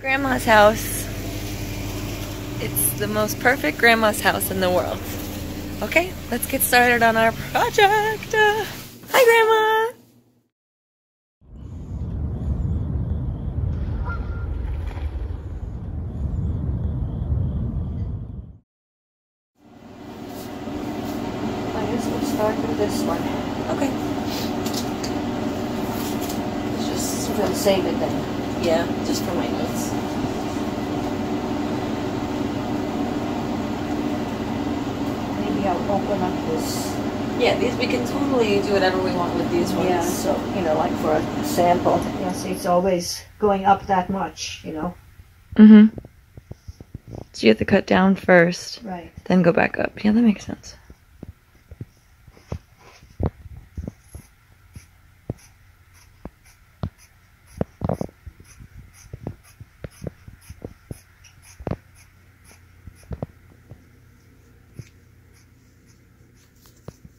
Grandma's house. It's the most perfect grandma's house in the world. Okay, let's get started on our project. Uh, hi, Grandma. I guess we'll start with this one. Okay. It's just gonna save it then. Yeah, just for my notes. Maybe I'll open up this. Yeah, these we can totally do whatever we want with these ones. Yeah, so, you know, like for a sample. Yeah, see, it's always going up that much, you know? Mm-hmm. So you have to cut down first, Right. then go back up. Yeah, that makes sense.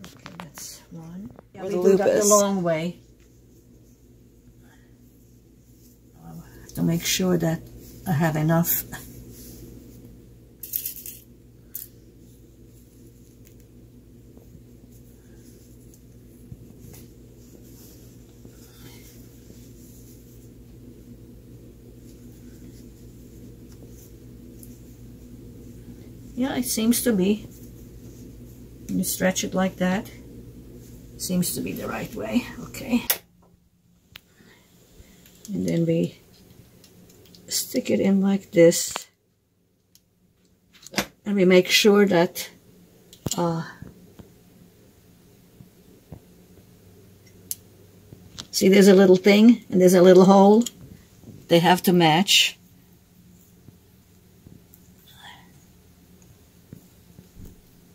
Okay, that's one. Yeah, Where we the do loop that the is. long way. To make sure that I have enough. Yeah, it seems to be. You stretch it like that. Seems to be the right way. Okay. And then we stick it in like this. And we make sure that uh, see there's a little thing and there's a little hole. They have to match.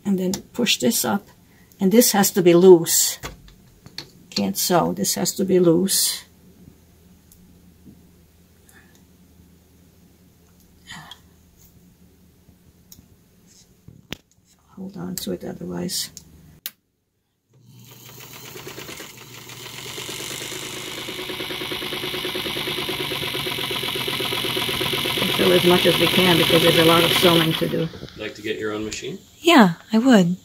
and then push this up and this has to be loose can't sew this has to be loose hold on to it otherwise fill as much as we can because there's a lot of sewing to do Like to get your own machine? Yeah, I would.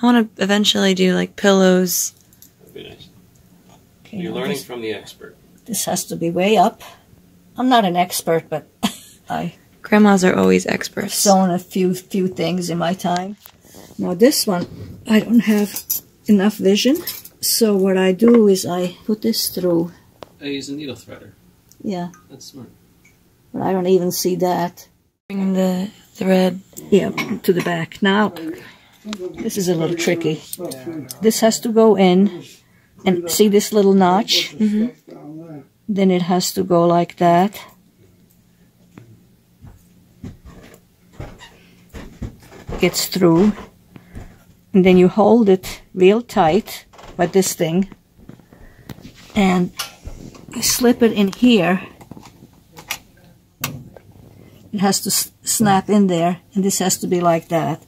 I want to eventually do like pillows. That'd be nice. Okay, You're now learning this- from the expert. This has to be way up. I'm not an expert, but I Grandmas are always experts. sewn a few few things in my time. Now this one, I don't have enough vision, so what I do is I put this through. I use a needle threader. Yeah, That's smart. but I don't even see that. Bring the thread. Yeah, to the back. Now, this is a little tricky. This has to go in, and see this little notch? Mm-hmm. Then it has to go like that. Gets through. And then you hold it real tight by this thing. And slip it in here. It has to snap in there, and this has to be like that.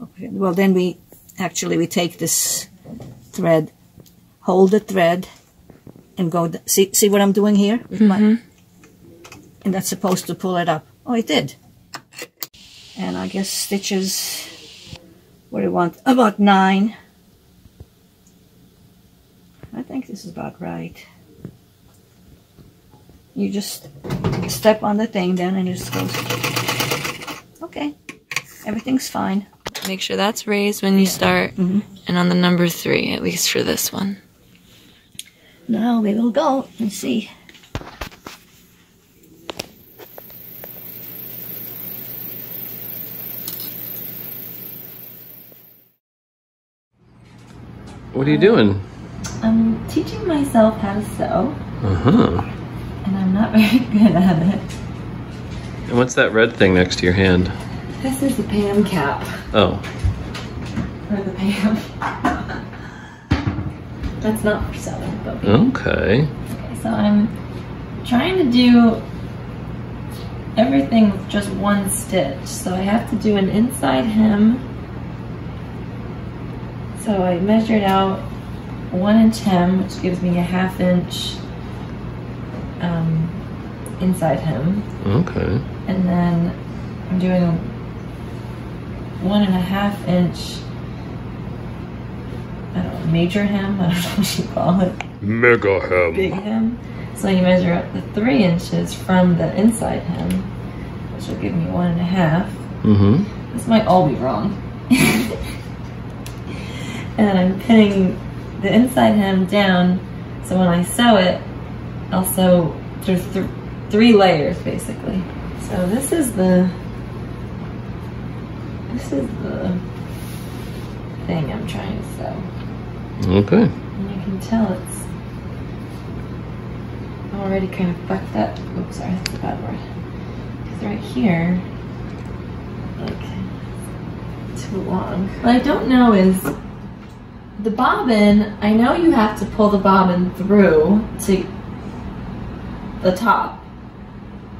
Okay. Well, then we actually we take this thread, hold the thread, and go. See, see what I'm doing here with my, and that's supposed to pull it up. Oh, it did. And I guess stitches. What do you want? About nine. I think this is about right. You just step on the thing then and it just goes. Okay. Everything's fine. Make sure that's raised when you start, Mhm. and on the number three, at least for this one. Now we will go and see. What are you doing? I'm teaching myself how to sew, Uh huh. and I'm not very good at it. And what's that red thing next to your hand? This is the Pam cap, Oh, or the Pam. That's not for sewing, but okay. Okay, so I'm trying to do everything with just one stitch. So I have to do an inside hem. So I measured out one inch hem, which gives me a half inch um, inside hem. Okay. And then I'm doing a one and a half inch, I don't know, major hem, I don't know what you call it, Mega hem. big hem. So you measure up the three inches from the inside hem, which will give me one and a half. Mm-hmm. This might all be wrong. and I'm pinning the inside hem down, so when I sew it, I'll sew through th three layers basically. So this is the this is the thing I'm trying to sew. Okay. And you can tell it's already kind of fucked up. Oops, sorry, that's a bad word. Because right here, like, too long. What I don't know is the bobbin, I know you have to pull the bobbin through to the top,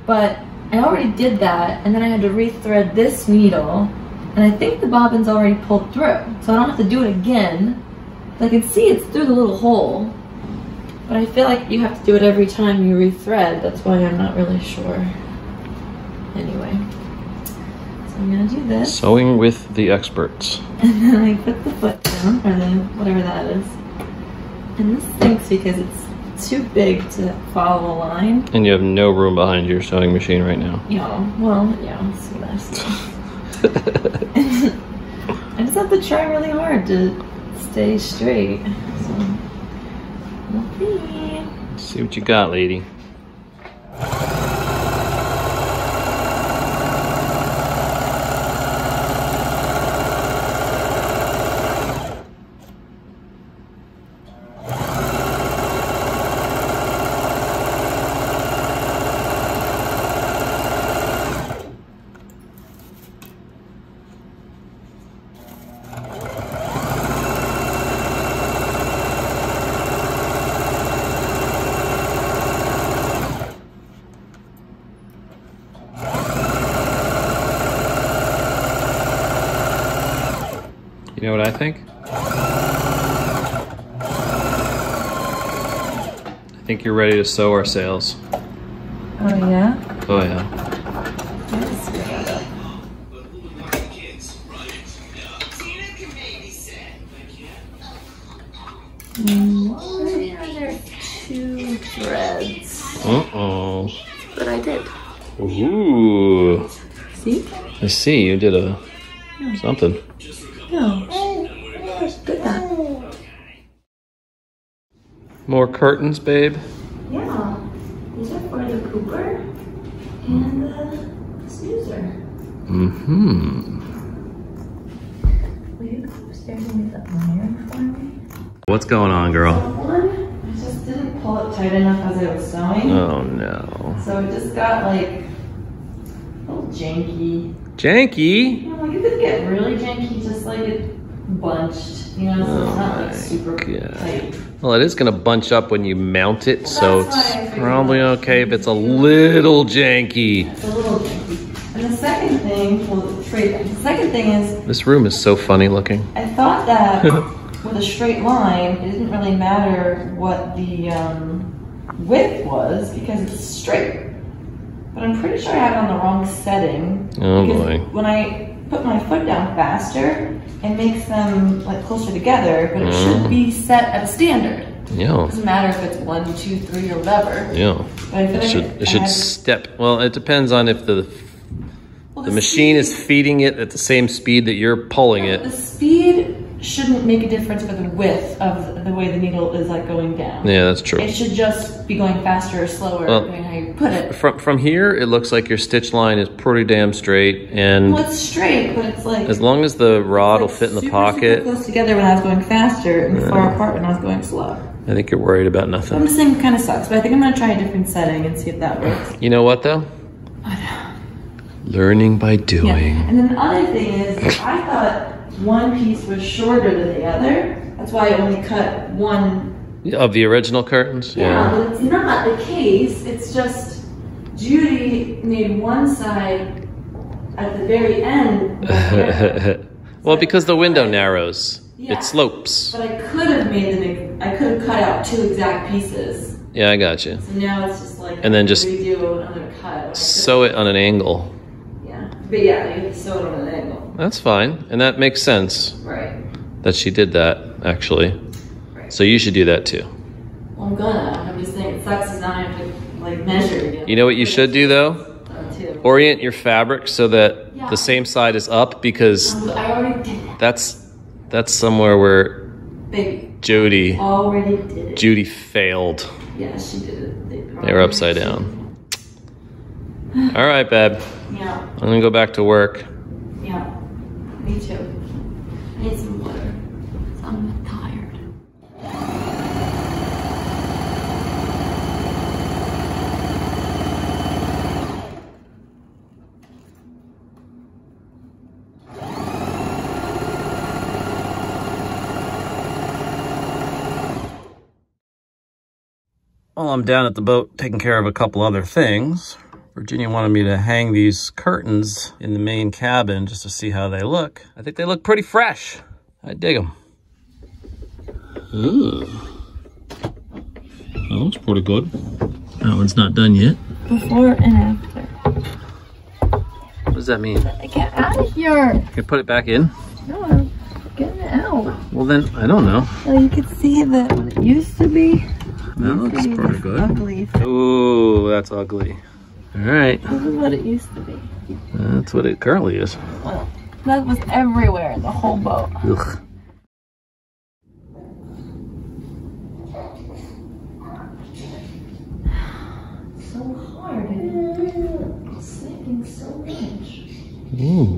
but I already did that, and then I had to rethread this needle, and I think the bobbin's already pulled through, so I don't have to do it again. I can see it's through the little hole, but I feel like you have to do it every time you rethread. That's why I'm not really sure. Anyway, so I'm gonna do this, Sewing with the experts. and then I put the foot down, or the whatever that is. And this stinks because it's too big to follow a line. And you have no room behind your sewing machine right now. Yeah, well, yeah, let's see what I see. I just have to try really hard to stay straight. So, see. See what you got, lady. You know what I think? I think you're ready to sew our sails. Oh yeah. Oh yeah. Let's screw that up. Mm, Why are there two threads? Uh-oh. But I did. Ooh. See? I see, you did a something. No. Did that. More curtains, babe. Yeah. These are for the Cooper and the snoozer. Mm-hmm. Will you go upstairs and get the iron for me? What's going on, girl? I just didn't pull it tight enough as I was sewing. Oh no. So it just got like a little janky. Janky? You know, you could get really janky, just like it bunched, you know, so Oh it's not like super God. tight. Well, it is gonna bunch up when you mount it, so why I it's probably okay if it's a little janky. It's a little janky. And the second thing, well, thing. The second thing is, This room is so funny looking. I thought that with a straight line, it didn't really matter what the um, width was because it's straight. But I'm pretty sure I have it on the wrong setting. Oh, boy. When I put my foot down faster, it makes them like closer together, but it Mm. should be set at a standard. Yeah. doesn't matter if it's one, two, three, or whatever. Yeah. But I feel It should I it should step. Well, it depends on if the well, the machine is feeding it at the same speed that you're pulling it. The speed shouldn't make a difference for the width of the way the needle is like going down. Yeah, that's true. It should just be going faster or slower, Well- depending on how you put it. From from here, it looks like your stitch line is pretty damn straight, and Well, it's straight, but it's like as long as the rod will fit in the super, pocket, Super close together when I was going faster, and far apart when I was going slow. I think you're worried about nothing. I'm just saying, kind of sucks, but I think I'm gonna try a different setting and see if that works. You know what though? Learning by Yeah. doing. And then the other thing is, I thought one piece was shorter than the other. That's why I only cut one Of the original curtains? Yeah, but it's not the case. It's just Judy made one side at the very end. Yeah. well, because the window narrows, Yeah. it slopes. But I could have made them. I could have cut out two exact pieces. Yeah, I got you. So now it's just like like And then just redo another cut. Sew it on an angle. Yeah, but yeah, you sew it on an angle. That's fine. And that makes sense Right. that she did that, actually. Right. So you should do that too. Well, I'm gonna. I'm just saying it sucks now I have to like measure again. You know what you should do though? Um, too. Orient your fabric so that Yeah. the same side is up because Um, I already did that, that's that's somewhere where baby. Jody Already did it. Judy failed. Yeah, she did it. They, They were upside down. All right, babe. Yeah, I'm gonna go back to work. yeah. Me too. I need some water. I'm tired. While I'm down at the boat taking care of a couple other things, Virginia wanted me to hang these curtains in the main cabin just to see how they look. I think they look pretty fresh. I dig them. Ooh. That looks pretty good. That one's not done yet. Before and after. What does that mean? Get out of here. Can I put it back in? No, I'm getting it out. Well then, I don't know. So you can see that what it used to be. That looks pretty good. Ugly. Ooh, that's ugly. All right, This is what it used to be. that's what it currently is. Well, that was everywhere in the whole boat. Ugh. So hard. It's so much. Ooh.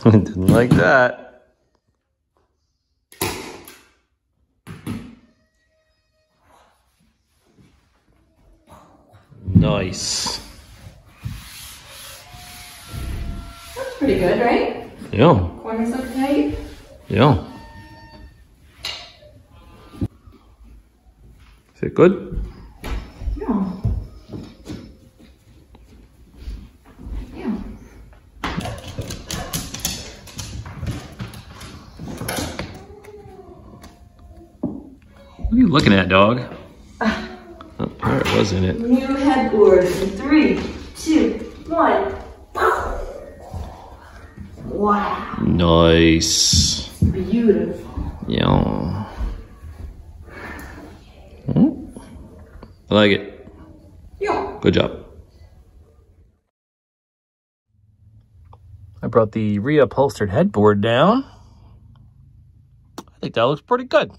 Didn't like that. Nice. That's pretty good, right? Yeah, Corners look tight. yeah. Is it good? Yeah. Yeah. You looking at, dog? Oh, there it was in it. New headboard in three, two, one. Wow. Nice. Beautiful. Yeah. Hmm? I like it. Yeah. Good job. I brought the reupholstered headboard down. I think that looks pretty good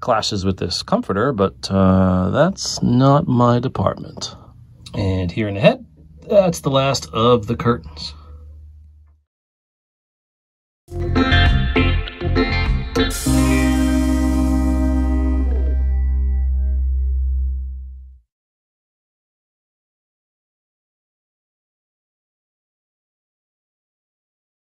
clashes with this comforter, but uh, that's not my department. And here in the head, that's the last of the curtains.